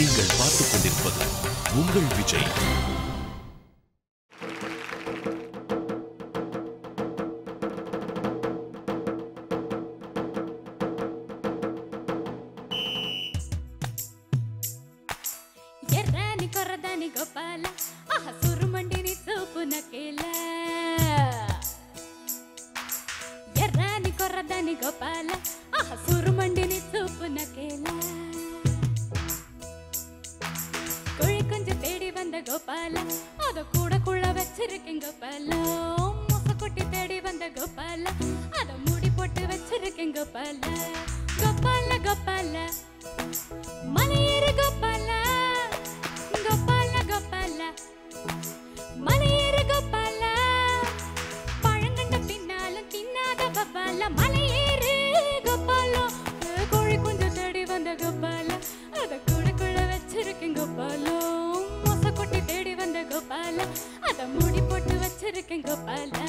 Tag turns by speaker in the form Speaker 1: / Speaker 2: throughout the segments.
Speaker 1: நீங்கள் பார்த்துக் கொண்டிருப்பது உங்கள் விஜய்
Speaker 2: ఎర్రని కొర్రదని గోపాల ఆహ సురుమండిని చూపు నకేల ఎర్రని కొర్రదని గోపాల ఆహ సురుమండిని చూపు నకేల கோபால அத கூட குள்ள வச்சிருக்கேன் கோபால முசக்குட்டி தேடி வந்த கோபால அத மூடி போட்டு வச்சிருக்கேன் கோபால கோபால கோபால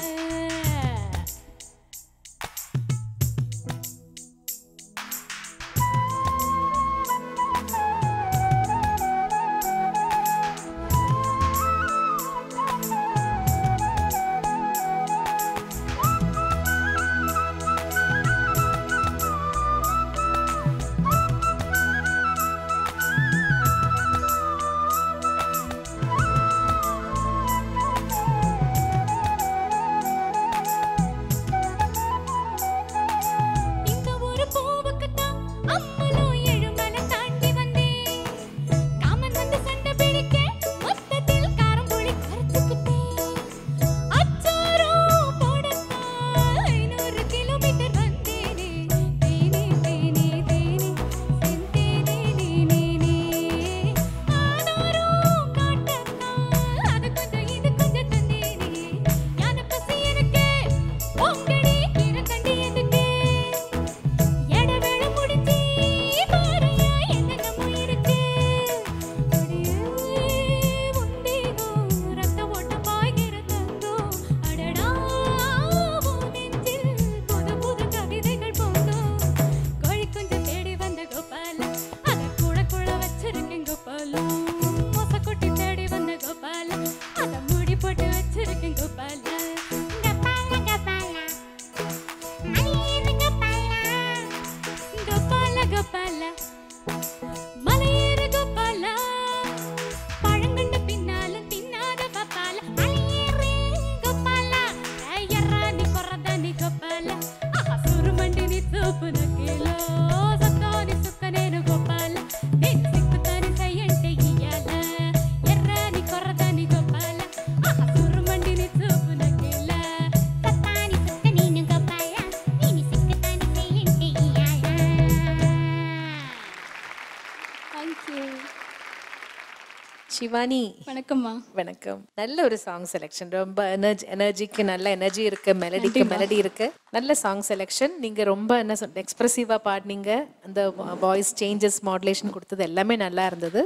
Speaker 3: சிவானி.
Speaker 2: வணக்கம்மா.
Speaker 3: வணக்கம். நல்ல ஒரு சாங் செலெக்ஷன் ரொம்ப எனர்ஜி எனர்ஜிக்கு நல்ல எனர்ஜி இருக்கு மெலடிக்கு மெலடி இருக்கு. நல்ல சாங் செலெக்ஷன் நீங்க ரொம்ப என்ன சொல் எக்ஸ்பிரசிவா பாடினீங்க. அந்த வாய்ஸ் சேஞ்சஸ் மாடுலேஷன் கொடுத்தது எல்லாமே நல்லா இருந்தது.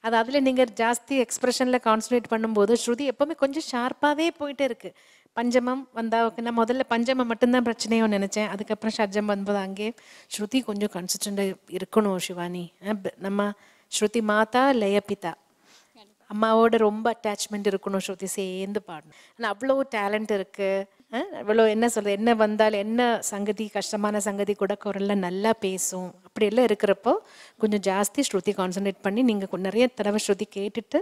Speaker 3: அது அதில் நீங்கள் ஜாஸ்தி எக்ஸ்பிரஷனில் கான்சன்ட்ரேட் பண்ணும்போது ஸ்ருதி எப்போவுமே கொஞ்சம் ஷார்ப்பாகவே போயிட்டே இருக்கு. பஞ்சமம் வந்தா நான் முதல்ல பஞ்சமம் மட்டும்தான் பிரச்சனையோ நினச்சேன். அதுக்கப்புறம் ஷட்ஜம் வந்தது அங்கே. ஸ்ருதி கொஞ்சம் கன்சிஸ்டண்டாக இருக்கணும் சிவானி. நம்ம ஸ்ருதி மாதா லயபிதா அம்மாவோட ரொம்ப அட்டாச்மெண்ட் இருக்கணும் ஸ்ருதி சேர்ந்து பாடணும். ஆனால் அவ்வளோ டேலண்ட் இருக்குது அஹ் அவ்வளோ என்ன சொல்கிறது என்ன வந்தாலும் என்ன சங்கதி கஷ்டமான சங்கதி கூட குரலில் நல்லா பேசும். அப்படி எல்லாம் இருக்கிறப்போ கொஞ்சம் ஜாஸ்தி ஸ்ருதி கான்சன்ட்ரேட் பண்ணி நீங்கள் நிறைய தடவை ஸ்ருதி கேட்டுட்டு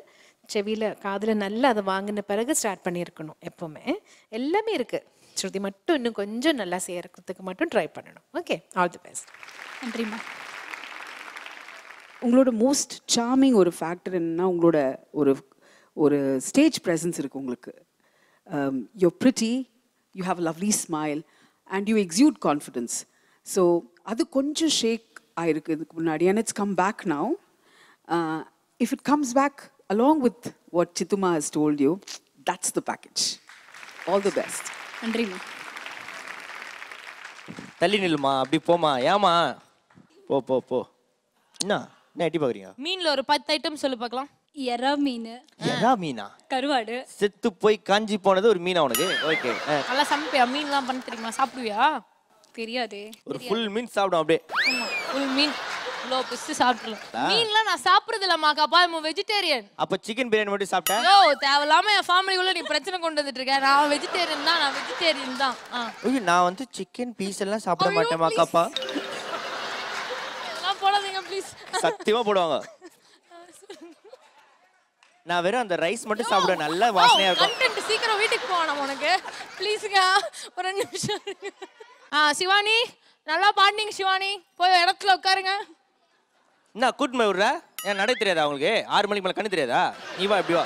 Speaker 3: செவியில் காதில் நல்லா அதை வாங்கின பிறகு ஸ்டார்ட் பண்ணியிருக்கணும் எப்போவுமே. எல்லாமே இருக்குது ஸ்ருதி மட்டும் இன்னும் கொஞ்சம் நல்லா செய்யறதுக்கு மட்டும் ட்ரை பண்ணணும். ஓகே ஆல் தி பெஸ்ட்
Speaker 2: நன்றிம்மா.
Speaker 4: உங்களோட மோஸ்ட் சார்மிங் ஒரு ஃபேக்டர் என்னன்னா உங்களோட ஒரு ஒரு ஸ்டேஜ் ப்ரெசன்ஸ் இருக்கு உங்களுக்கு. You pretty you have lovely smile and you exude confidence so அது கொஞ்சம் ஷேக் ஆயிருக்கு இதுக்கு முன்னாடி and it's come back now if it comes back along with what சித்துமா has told you that's the package all the best
Speaker 2: நன்றிம்மா
Speaker 5: தள்ளி நில்லுமா அப்படி போமா ஏமா போ போ போ. என்ன? என்ன எட்டி பாக்குறீங்க?
Speaker 6: மீன்ல ஒரு பத்து ஐட்டம் சொல்லு பார்க்கலாம்.
Speaker 2: எறா மீன்.
Speaker 5: எறா மீனா?
Speaker 2: கருவாடு.
Speaker 5: செத்து போய் காஞ்சி போனது ஒரு மீனா உனக்கு? ஓகே
Speaker 6: நல்லா சமைப்பியா? மீன்லாம் பண்ண தெரியுமா? சாப்பிடுவியா?
Speaker 2: தெரியாது.
Speaker 5: ஒரு ஃபுல் மீன் சாப்பிடும் அப்படியே.
Speaker 6: ஃபுல் மீன். இவ்வளோ பிச்சு சாப்பிடலாம். மீன்லாம் நான் சாப்பிடுறது இல்லம்மா காப்பா நம்ம வெஜிடேரியன்
Speaker 5: அப்ப சிக்கன் பிரியாணி மட்டும் சாப்பிட்டேன்
Speaker 6: ஐயோ தேவையில்லாம என் ஃபேமிலிக்குள்ள நீ பிரச்சனை கொண்டு வந்துட்டு இருக்க. நான் வெஜிடேரியன் தான் நான் வெஜிடேரியன் தான்.
Speaker 5: நான் வந்து சிக்கன் பீஸ் எல்லாம் சாப்பிட
Speaker 6: please.
Speaker 5: காப்பா
Speaker 6: ப்ளீஸ்
Speaker 5: சத்தியமா போடுவாங்க. நான் வெறும் அந்த ரைஸ் மட்டும் சாப்பிடுவேன். நல்ல வாசனையா இருக்கும்.
Speaker 6: கண்டென்ட் சீக்கிரம் வீட்டுக்கு போகணும் உனக்கு. ப்ளீஸுங்க ஒரு ரெண்டு நிமிஷம். ஆ சிவானி நல்லா பாடினீங்க சிவானி. போய் இடத்துல உட்காருங்க.
Speaker 5: என்ன கூட்டு விடுற? ஏன் நடை தெரியாதா உங்களுக்கு? ஆறு மணிக்கு மேல கண்ணு தெரியாதா? நீ வா இப்படி வா.